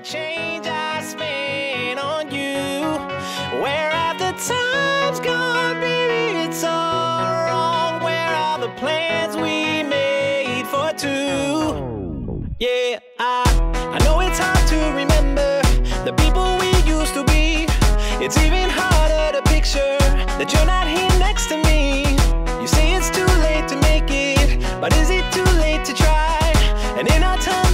change I spent on you. Where have the times gone, baby? It's all wrong. Where are the plans we made for two? Yeah, I, I know it's hard to remember the people we used to be. It's even harder to picture that you're not here next to me. You say it's too late to make it, but is it too late to try? And in our time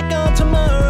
back on tomorrow,